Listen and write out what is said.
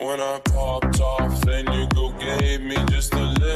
When I popped off, then you go gave me just a little